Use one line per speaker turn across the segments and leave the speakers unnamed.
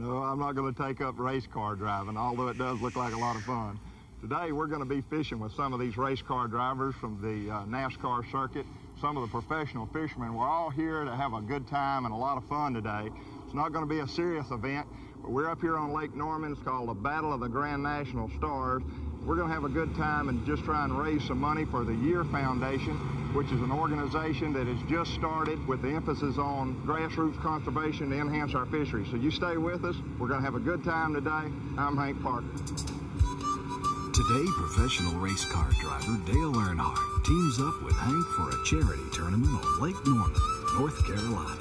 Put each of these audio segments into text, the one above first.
No, I'm not going to take up race car driving, although it does look like a lot of fun. Today, we're going to be fishing with some of these race car drivers from the uh, NASCAR circuit, some of the professional fishermen. We're all here to have a good time and a lot of fun today. It's not going to be a serious event, but we're up here on Lake Norman. It's called the Battle of the Grand National Stars. We're going to have a good time and just try and raise some money for the Year Foundation, which is an organization that has just started with the emphasis on grassroots conservation to enhance our fisheries. So you stay with us. We're going to have a good time today. I'm Hank Parker.
Today, professional race car driver Dale Earnhardt teams up with Hank for a charity tournament on Lake Norman, North Carolina.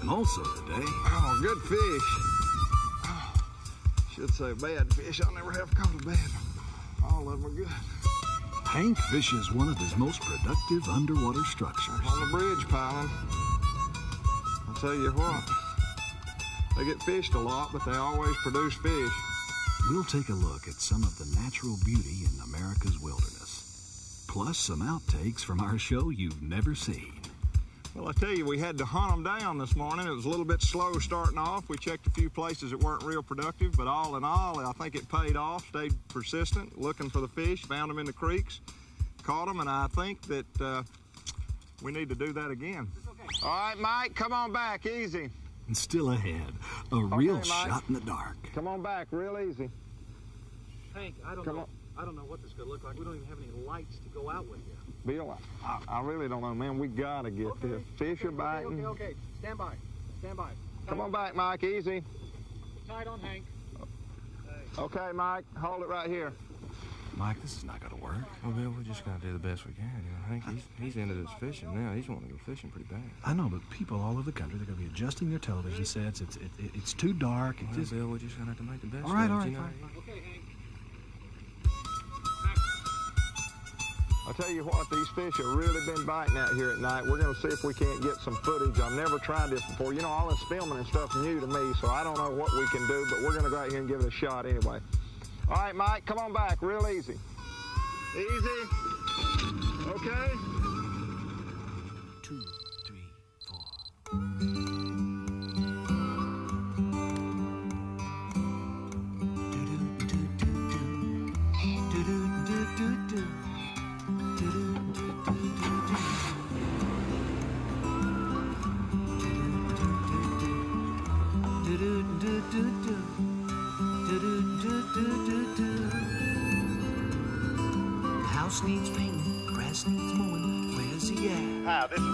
And also today...
Oh, good fish. Oh, should say bad fish. I'll never have caught a bad one. All of them are good.
Hank fishes one of his most productive underwater structures.
On the bridge piling. I'll tell you what, they get fished a lot, but they always produce fish.
We'll take a look at some of the natural beauty in America's wilderness, plus some outtakes from our show you've never seen.
Well, I tell you, we had to hunt them down this morning. It was a little bit slow starting off. We checked a few places that weren't real productive, but all in all, I think it paid off. Stayed persistent, looking for the fish, found them in the creeks, caught them, and I think that uh, we need to do that again. Okay. All right, Mike, come on back, easy.
And still ahead, a okay, real Mike. shot in the dark.
Come on back, real easy.
Hank, I don't come know. On. I don't know what this is going to look like. We don't even have any lights to go out with yet.
Bill, I, I really don't know, man. We got to get okay. this. Fish
okay,
are biting.
Okay, okay, Stand by. Stand by.
Come on back, Mike. Easy.
Tight on Hank.
Okay, Mike. Hold it right here.
Mike, this is not going to work.
Well, Bill, we just got to do the best we can. You know, Hank, he's, he's into this fishing now. He's wanting to go fishing pretty bad.
I know, but people all over the country, they're going to be adjusting their television sets. It's it, it's too dark.
Well,
just...
Bill, we just going to have to make the best
all right,
of it,
all right,
you know?
Okay, Hank.
I tell you what, these fish have really been biting out here at night. We're going to see if we can't get some footage. I've never tried this before. You know, all this filming and stuff new to me, so I don't know what we can do, but we're going to go out here and give it a shot anyway. All right, Mike, come on back real easy. Easy. Okay.
Two,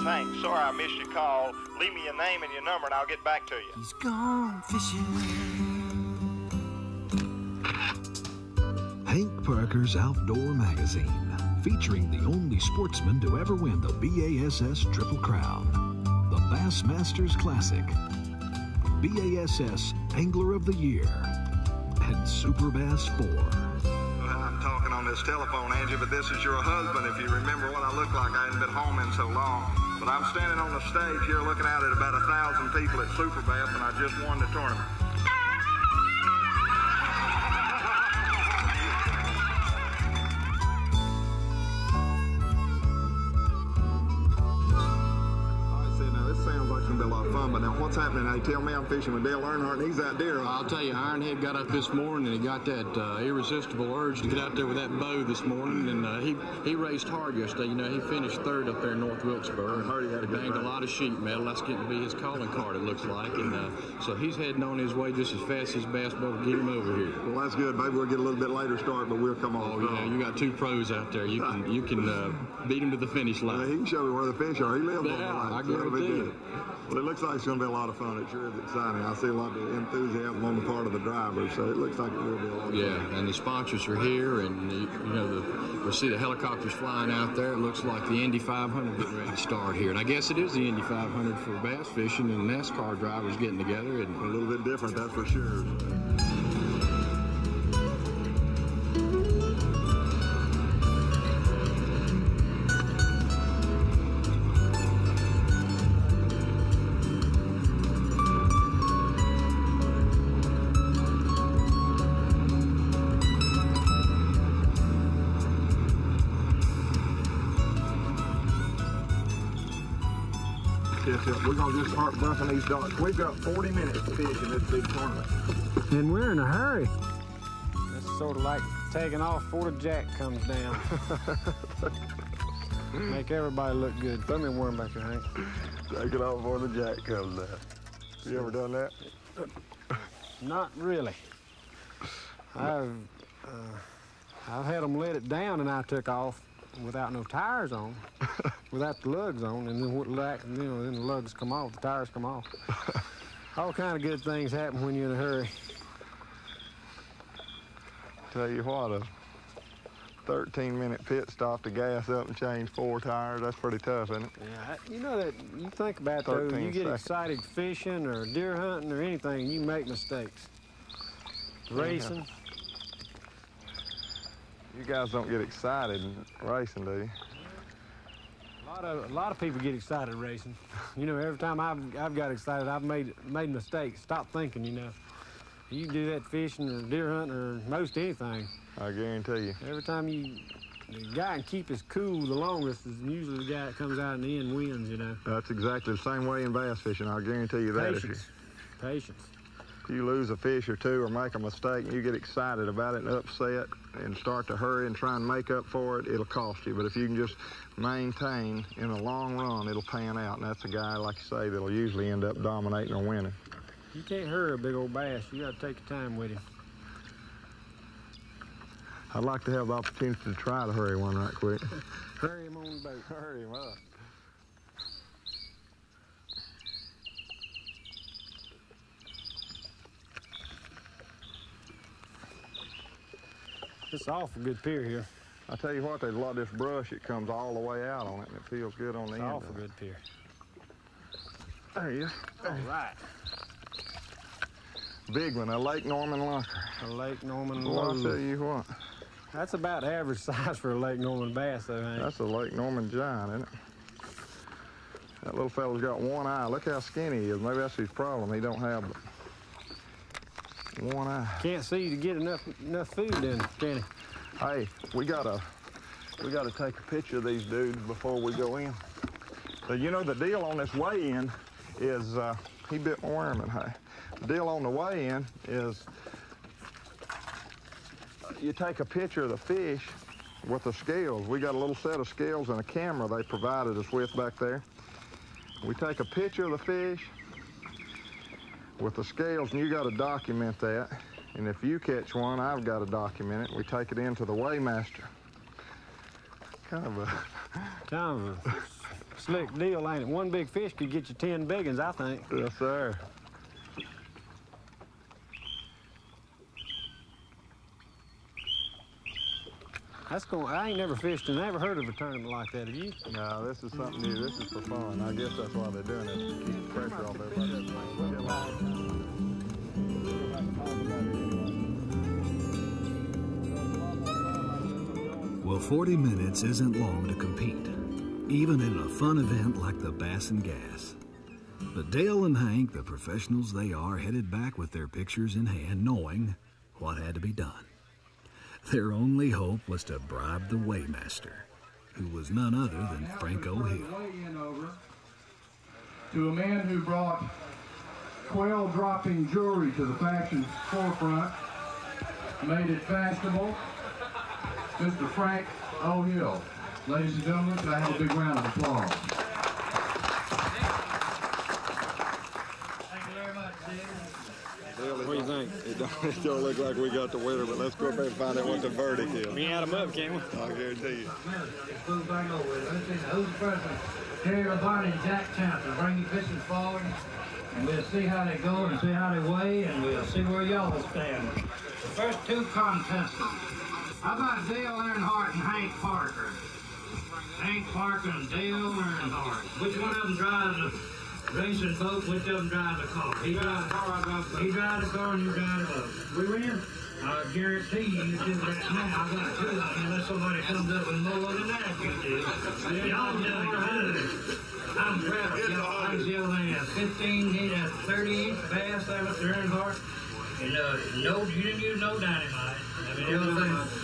Hi, this is Hank. Sorry I missed your call. Leave me your name and your number, and I'll get back to you.
He's gone fishing.
Hank Parker's Outdoor Magazine, featuring the only sportsman to ever win the BASS Triple Crown, the Bassmasters Classic, BASS Angler of the Year, and Super Bass 4
talking on this telephone, Angie, but this is your husband. If you remember what I look like, I hadn't been home in so long. But I'm standing on the stage here looking out at about a thousand people at Super Bass, and I just won the tournament. Happening? They tell me I'm fishing with Dale Earnhardt, and he's out there.
I'll tell you, Ironhead got up this morning and he got that uh, irresistible urge to get out there with that bow this morning, and uh, he he raced hard yesterday. You know, he finished third up there in North Wilkesboro.
I heard he had a
banged a lot of sheep metal. That's getting to be his calling card, it looks like, and uh, so he's heading on his way just as fast as bass boat will get him over here.
Well, that's good. Maybe we'll get a little bit later start, but we'll come on.
Oh yeah, you got two pros out there. You can you can uh, beat him to the finish line.
Yeah, he can show me where the fish are. He lives
yeah,
on the line.
I guarantee you.
Well, it looks like it's going to be a lot of fun. It sure is exciting. I see a lot of enthusiasm on the part of the drivers, so it looks like it will be a lot of
yeah, fun. Yeah, and the sponsors are here, and you know the, we see the helicopters flying out there. It looks like the Indy 500 getting ready to start here, and I guess it is the Indy 500 for bass fishing and NASCAR drivers getting together. And
a little bit different, that's for sure. Just start bumping these docks. We've got 40 minutes to fish in this big tournament.
And we're in a hurry. That's sort of like taking off before the jack comes down. Make everybody look good. Throw me a worm back here, Hank.
Take it off before the jack comes down. You ever done that?
Not really. I've uh, I've had them let it down and I took off without no tires on, without the lugs on, and then what lack, you know, then the lugs come off, the tires come off. All kind of good things happen when you're in a hurry.
Tell you what, a 13 minute pit stop to gas up and change four tires, that's pretty tough, isn't it?
Yeah, you know that you think about those.
13
You get
seconds.
excited fishing or deer hunting or anything, you make mistakes. Racing,
You guys don't get excited in racing, do you?
a lot of a lot of people get excited racing. You know, every time I've I've got excited, I've made made mistakes. Stop thinking, you know. You do that fishing or deer hunting or most anything.
I guarantee you.
Every time you, the guy can keep his cool the longest is usually the guy that comes out in the end wins. You know,
That's exactly the same way in bass fishing. I'll guarantee you that. If you,
patience, patience.
if you lose a fish or two or make a mistake and you get excited about it and upset and start to hurry and try and make up for it, it'll cost you. But if you can just maintain in the long run, it'll pan out. And that's a guy, like you say, that'll usually end up dominating or winning.
You can't hurry a big old bass. You got to take your time with him.
I'd like to have the opportunity to try to hurry one right quick.
Hurry him on the boat.
hurry him up.
It's an awful good pier here.
I tell you what, there's a lot of this brush It comes all the way out on it, and it feels good on the
It's
end.
awful good pier.
There you
All right.
Big one, a Lake Norman lunker.
A Lake Norman
Well, I'll tell you what,
That's about average size for a Lake Norman bass, though, Hank.
that's a Lake Norman giant, isn't it? That little fella's got one eye. Look how skinny he is. Maybe that's his problem. He don't have one eye.
Can't see to get enough enough food then, can he?
Hey, we gotta we gotta take a picture of these dudes before we go in. So you know the deal on this weigh-in is uh, he bit my worm and hey. The deal on the weigh-in is you take a picture of the fish with the scales. We got a little set of scales and a camera they provided us with back there. We take a picture of the fish with the scales and you got to document that. And if you catch one, I've got to document it. We take it into the weighmaster. Kind of a,
Kind of a slick deal, ain't it? One big fish could get you ten big ones, I think.
yes sir.
That's going. I ain't never fished and never heard of a tournament like that. Have you?
No, this is something new. This is for fun. I guess that's why they're doing it, to keep pressure off everybody.
Well, 40 minutes isn't long to compete, even in a fun event like the Bass and Gas. But Dale and Hank, the professionals they are, headed back with their pictures in hand, knowing what had to be done. Their only hope was to bribe the weighmaster, who was none other than Franco Hill.
To a man who brought quail dropping jewelry to the fashion forefront, made it fashionable, Mr. Frank O'Hill. Ladies and gentlemen, can I have a big round of applause?
What do you think?
It don't, it don't look like we got the winner, but let's go up there and find out what the verdict is.
We add them up, can't we?
I guarantee you.
Move back over. Let's see, who's the president? Terry Labonte and Jack Chancellor. Bring your pictures forward, and we'll see how they go and see how they weigh, and we'll see where y'all stand. The first two contestants. How about Dale Earnhardt and Hank Parker? Hank Parker and Dale Earnhardt. Which one of them drives the racing boat? Which of them drives the car? He drives the car. I drive the boat. He drives the car and you drive the boat. We win? I guarantee you, you do that now. I got two of them unless somebody comes up with more than that. You do. Y'all doing good. I'm proud of y'all. I was the only uh, 15, he had 30 inch bass there with the Earnhardt. And uh, no, you didn't use no dynamite. I mean, everything.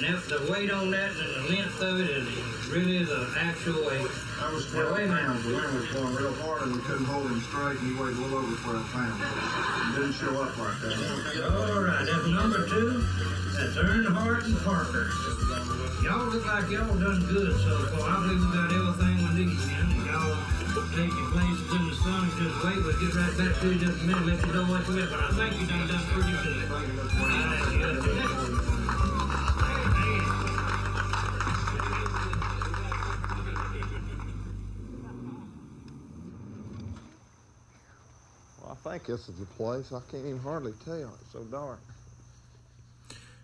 And if the weight on that and the length of it is really an actual weight.
That was
Now,
12
wait
pounds. The wind was blowing real hard and we couldn't hold him straight and he weighed a little over 12 pounds. It didn't show up like that.
All right, that's number two. That's Earnhardt and Parker. Y'all look like y'all done good so far. I believe we got everything we need, man. Y'all take your places in the sun and just wait. We'll get right back to you just a minute, let you know what you with. But I think you done done pretty good.
Think this is the place. I can't even hardly tell. It's so dark.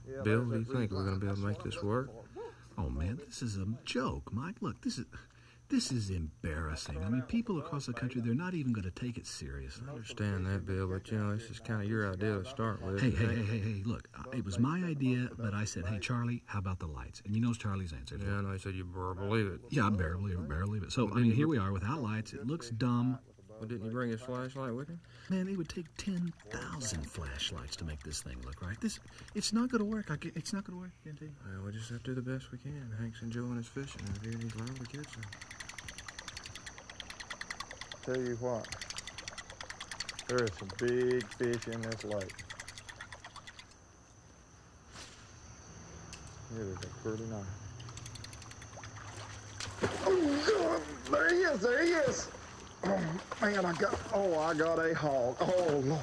Yeah,
Bill, do you
that
think we're going to be able to make this work?
Oh man, this is a joke, Mike. Look, this is this is embarrassing. I mean, people across the country they're not even going to take it seriously.
I understand that, Bill, but you know, this is kind of your idea to start with.
Hey, hey, hey, hey, hey! Look, uh, it was my idea, but I said, "Hey, Charlie, how about the lights?" And you know Charlie's answer.
Yeah, and I said you better believe it.
Yeah, I barely, barely believe it. So, I mean, here we are without lights. It looks dumb.
Well, didn't you bring his flashlight with him?
Man, it would take ten thousand flashlights to make this thing look right. This, it's not going to work. I, get- it's not going to work. Can't you?
Well, we just have to do the best we can. Hank's enjoying his fishing, and here these lovely kids. are.
Tell you what, there is some big fish in this lake. It is a pretty nice. Oh, God, there he is, there he is. Oh, man, I got, oh, I got a hog. Oh, Lord.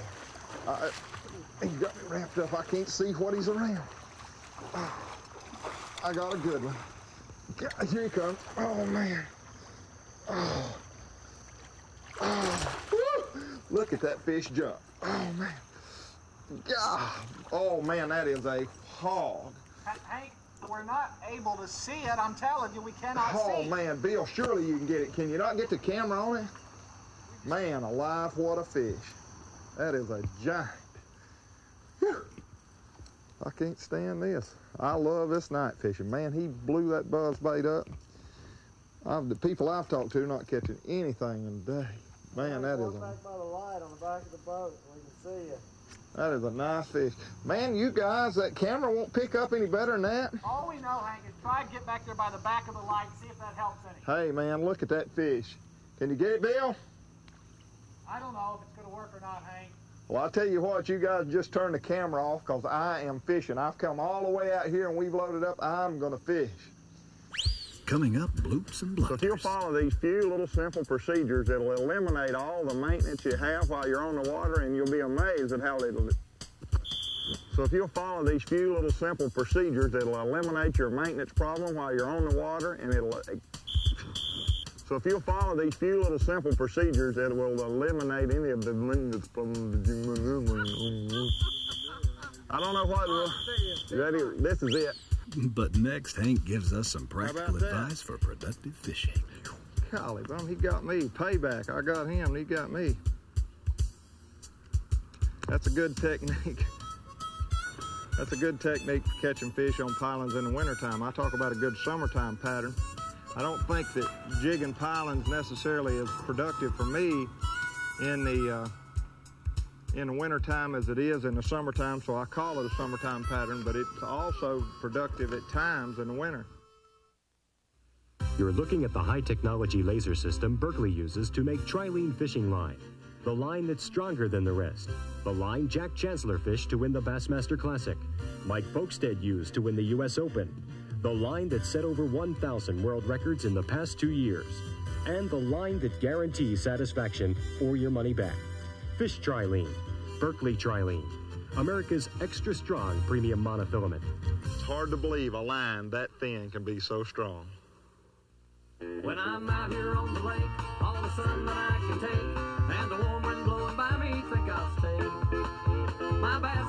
I, he got me wrapped up. I can't see what he's around. Oh, I got a good one. Here he comes. Oh, man. Oh. Oh, woo! look at that fish jump. Oh, man. God. Oh, man, that is a hog.
Hank, we're not able to see it. I'm telling you, we cannot
oh,
see.
Oh, man, Bill, surely you can get it. Can you not get the camera on it? Man, alive, what a fish. That is a giant. Whew. I can't stand this. I love this night fishing. Man, he blew that buzz bait up. I've, the people I've talked to not catching anything in a day. Man, that is a,
by the light on the back of the boat so we can see it.
that is a nice fish. Man, you guys, that camera won't pick up any better than that.
All we know, Hank, is try and get back there by the back of the light and see if that helps any.
Hey, man, look at that fish. Can you get it, Bill?
I don't know if it's going to work or not, Hank.
Well, I'll tell you what, you guys just turn the camera off because I am fishing. I've come all the way out here and we've loaded up. I'm going to fish.
Coming up, bloops and
So if you'll follow these few little simple procedures, it'll eliminate all the maintenance you have while you're on the water and you'll be amazed at how it'll... So if you'll follow these few little simple procedures, it'll eliminate your maintenance problem while you're on the water and it'll... So if you'll follow these few little simple procedures, it will eliminate any of the maintenance problems. I don't know what... Ready? This is it.
But next, Hank gives us some practical advice for productive fishing.
Golly, bum, he got me. Payback. I got him, he got me. That's a good technique. That's a good technique for catching fish on pilings in the wintertime. I talk about a good summertime pattern. I don't think that jigging pilings necessarily is productive for me in the uh, in the wintertime as it is in the summertime, so I call it a summertime pattern, but it's also productive at times in the winter.
You're looking at the high technology laser system Berkley uses to make Trilene fishing line. The line that's stronger than the rest. The line Jack Chancellor fished to win the Bassmaster Classic. Mike Folkestad used to win the U.S. Open. The line that set over 1,000 world records in the past two years. And the line that guarantees satisfaction for your money back. Fish Trilene. Berkley Trilene. America's extra strong premium monofilament.
It's hard to believe a line that thin can be so strong.
When I'm out here on the lake, all the sun that I can take, and the warm wind blowing by me, think I'll stay. My bass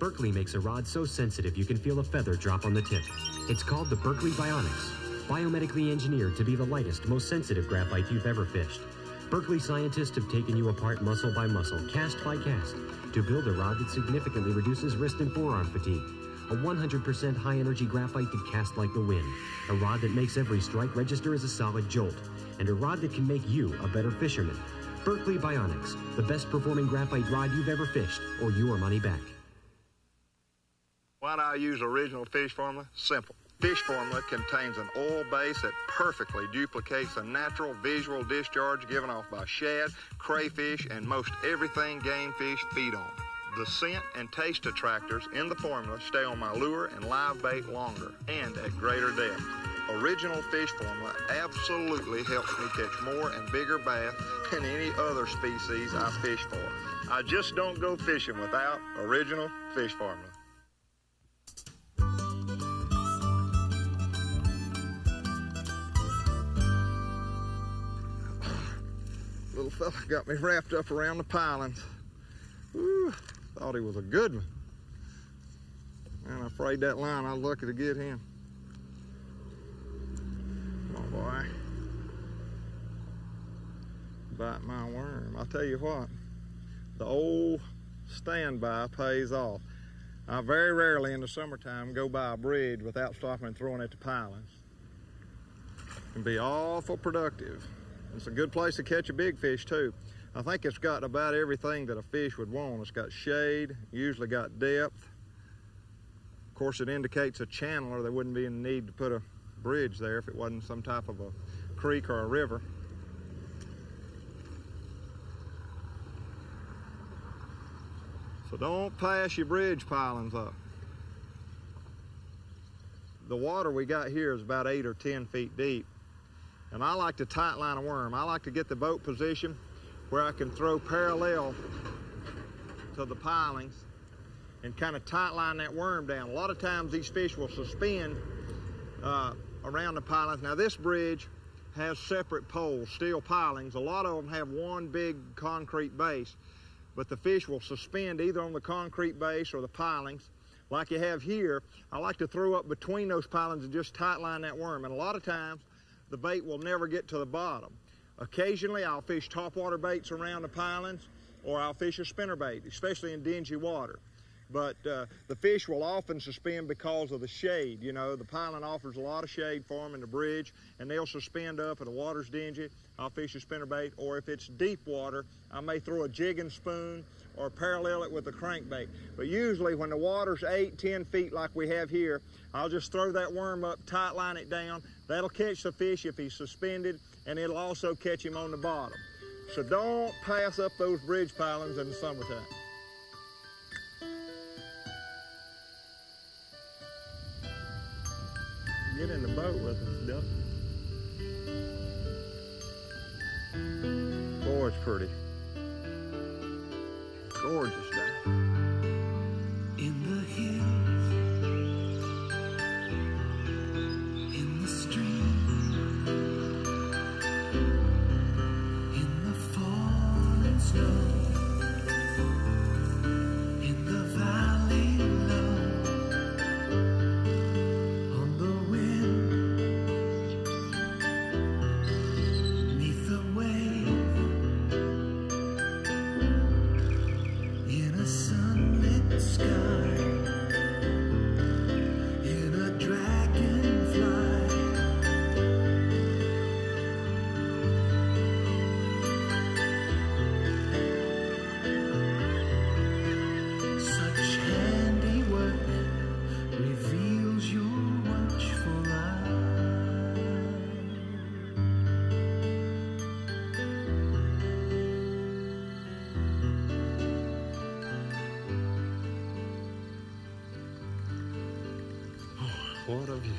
Berkley makes a rod so sensitive you can feel a feather drop on the tip. It's called the Berkley Bionics, biomedically engineered to be the lightest, most sensitive graphite you've ever fished. Berkley scientists have taken you apart muscle by muscle, cast by cast, to build a rod that significantly reduces wrist and forearm fatigue. A 100% high energy graphite that casts like the wind. A rod that makes every strike register as a solid jolt. And a rod that can make you a better fisherman. Berkley Bionics, the best performing graphite rod you've ever fished, or your money back.
Why do I use original fish formula? Simple. Fish formula contains an oil base that perfectly duplicates the natural visual discharge given off by shad, crayfish, and most everything game fish feed on. The scent and taste attractors in the formula stay on my lure and live bait longer and at greater depth. Original fish formula absolutely helps me catch more and bigger bass than any other species I fish for. I just don't go fishing without original fish formula. Fella got me wrapped up around the pilings. Thought he was a good one. Man, I'm afraid that line, I was lucky to get him. On, boy. Bite my worm. I'll tell you what, the old standby pays off. I very rarely in the summertime go by a bridge without stopping and throwing at the pilings. Can be awful productive. It's a good place to catch a big fish too. I think it's got about everything that a fish would want. It's got shade, usually got depth. Of course, it indicates a channel or there wouldn't be any need to put a bridge there if it wasn't some type of a creek or a river. So don't pass your bridge pilings up. The water we got here is about eight or 10 feet deep. And I like to tight line a worm. I like to get the boat position where I can throw parallel to the pilings and kind of tight line that worm down. A lot of times these fish will suspend uh, around the pilings. Now this bridge has separate poles, steel pilings. A lot of them have one big concrete base, but the fish will suspend either on the concrete base or the pilings. Like you have here, I like to throw up between those pilings and just tight line that worm. And a lot of times, the bait will never get to the bottom. Occasionally, I'll fish topwater baits around the pilings, or I'll fish a spinner bait, especially in dingy water. But uh, the fish will often suspend because of the shade. You know, the piling offers a lot of shade for them in the bridge, and they'll suspend up, and the water's dingy. I'll fish a spinner bait, or if it's deep water, I may throw a jigging spoon or parallel it with a crankbait. But usually, when the water's eight, ten feet like we have here, I'll just throw that worm up, tight line it down. That'll catch the fish if he's suspended, and it'll also catch him on the bottom. So don't pass up those bridge pilings in the summertime. Get in the boat with us, Dustin. Boy, it's pretty. Gorgeous View.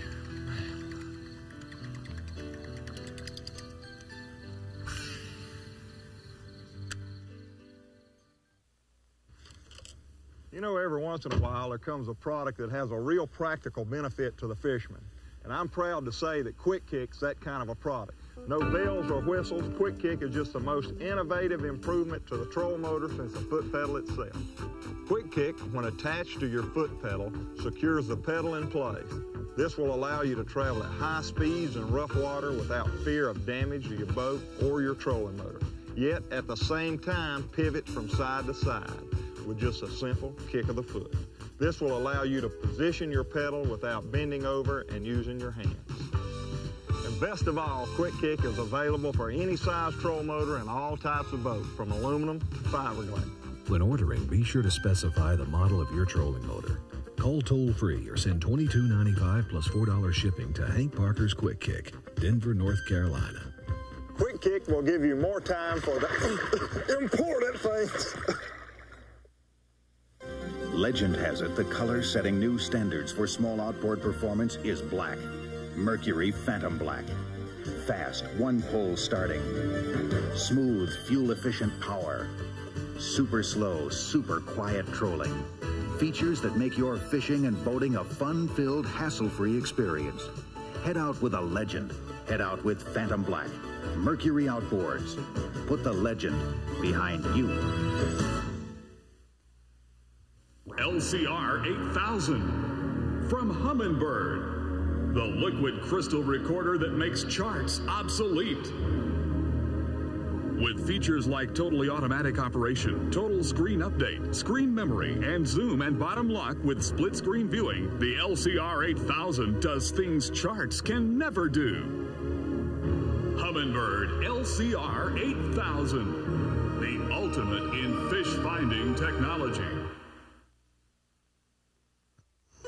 You know, every once in a while there comes a product that has a real practical benefit to the fisherman. And I'm proud to say that Quick Kick's that kind of a product. No bells or whistles, Quick Kick is just the most innovative improvement to the trolling motor since the foot pedal itself. Quick Kick, when attached to your foot pedal, secures the pedal in place. This will allow you to travel at high speeds in rough water without fear of damage to your boat or your trolling motor. yet at the same time pivot from side to side with just a simple kick of the foot. This will allow you to position your pedal without bending over and using your hands. And best of all, Quick Kick is available for any size troll motor and all types of boats, from aluminum to fiberglass.
When ordering, be sure to specify the model of your trolling motor. Call toll free or send $22.95 plus $4 shipping to Hank Parker's Quick Kick, Denver, North Carolina.
Quick Kick will give you more time for the important things.
Legend has it the color setting new standards for small outboard performance is black. Mercury Phantom Black. Fast, one pole starting. Smooth, fuel efficient power. Super slow, super quiet trolling. Features that make your fishing and boating a fun filled, hassle free experience. Head out with a legend. Head out with Phantom Black. Mercury Outboards. Put the legend behind you.
LCR 8000 from Humminbird, the liquid crystal recorder that makes charts obsolete. With features like totally automatic operation, total screen update, screen memory, and zoom and bottom lock with split screen viewing, the LCR 8000 does things charts can never do. Humminbird LCR 8000, the ultimate in fish finding technology.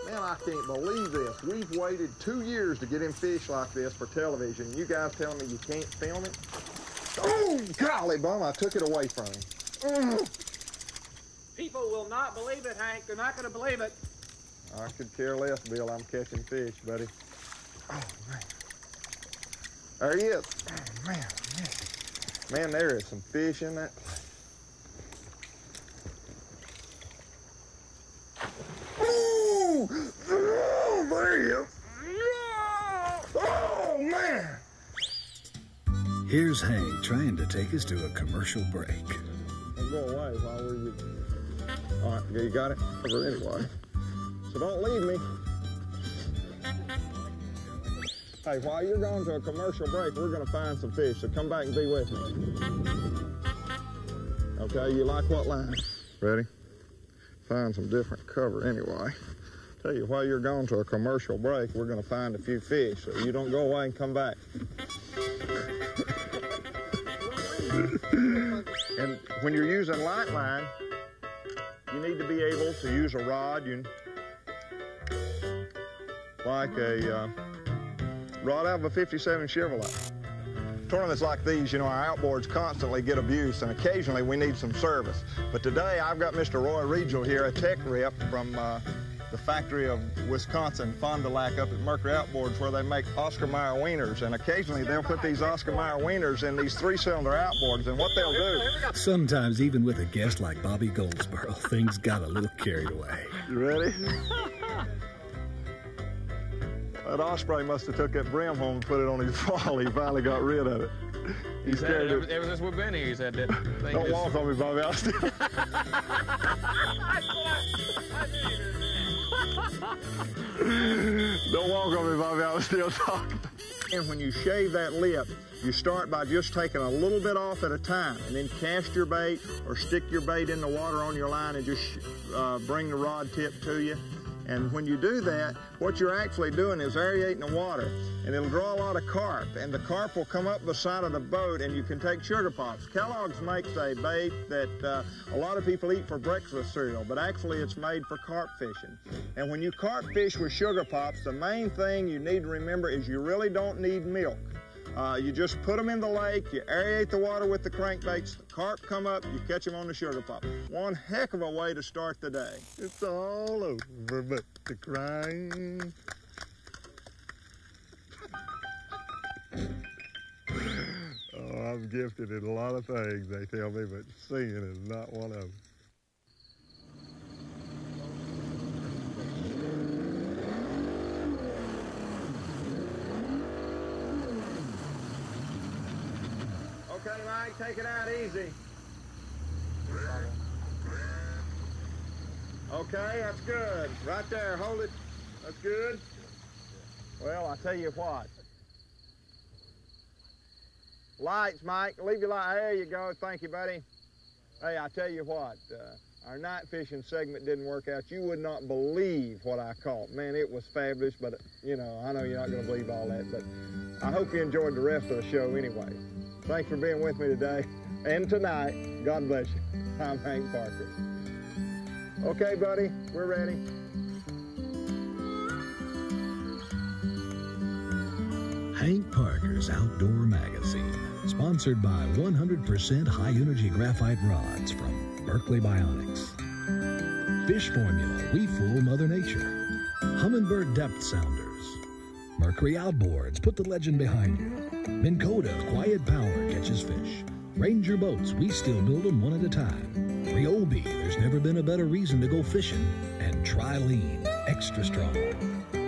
Man, I can't believe this. We've waited two years to get him fish like this for television. You guys telling me you can't film it? Oh, golly bum, I took it away from him.
People will not believe it, Hank. They're not going to believe it.
I could care less, Bill. I'm catching fish, buddy. Oh, man. There he is. Oh, man, man. Man, there is some fish in that place. Ooh! Oh, there he is. Oh, man.
Here's Hank trying to take us to a commercial break.
I'll go away while we're you. All right, you got it? Anyway. So don't leave me. Hey, while you're going to a commercial break, we're going to find some fish, so come back and be with me. Okay, you like what line? Ready? Find some different cover anyway. Tell you, while you're going to a commercial break, we're going to find a few fish, so you don't go away and come back. And when you're using light line, you need to be able to use a rod. You like a uh, rod out of a 57 Chevrolet. Tournaments like these, you know, our outboards constantly get abused and occasionally we need some service. But today I've got Mr. Roy Regal here, a tech rep from uh, the factory of Wisconsin, Fond du Lac up at Mercury Outboards where they make Oscar Mayer wieners. And occasionally they'll put these Oscar Mayer wieners in these three-cylinder outboards. And what they'll do...
Sometimes, even with a guest like Bobby Goldsboro, things got a little carried away.
You ready? that Osprey must have took that brim home and put it on his fall. He finally got rid of it. He,
He said,
carried
ever,
it.
ever since we've been here, He's had that. thing
Don't
just-
walk on me, Bobby. I'll still... Don't walk on me, Bobby. I was still talking. And when you shave that lip, you start by just taking a little bit off at a time and then cast your bait or stick your bait in the water on your line and just uh, bring the rod tip to you. And when you do that, what you're actually doing is aerating the water, and it'll draw a lot of carp, and the carp will come up the side of the boat, and you can take sugar pops. Kellogg's makes a bait that uh, a lot of people eat for breakfast cereal, but actually it's made for carp fishing. And when you carp fish with sugar pops, the main thing you need to remember is you really don't need milk. Uh, you just put them in the lake, you aerate the water with the crankbaits, the carp come up, you catch them on the sugar pop. One heck of a way to start the day. It's all over but the crying. Oh, I'm gifted in a lot of things, they tell me, but singing is not one of them. Okay, Mike, take it out easy. Okay, that's good. Right there, hold it. That's good. Well, I tell you what. Lights, Mike. Leave your light. There you go. Thank you, buddy. Hey, I tell you what, uh, our night fishing segment didn't work out. You would not believe what I caught. Man, it was fabulous, but, you know, I know you're not going to believe all that, but I hope you enjoyed the rest of the show anyway. Thanks for being with me today and tonight. God bless you. I'm Hank Parker. Okay, buddy, we're ready.
Hank Parker's Outdoor Magazine, sponsored by 100% high energy graphite rods from Berkley Bionics. Fish Formula, we fool Mother Nature. Humminbird Depth Sounders. Mercury Outboards, put the legend behind you. Minn quiet power catches fish. Ranger Boats, we still build them one at a time. Ryobi, there's never been a better reason to go fishing. And Trilene, extra strong.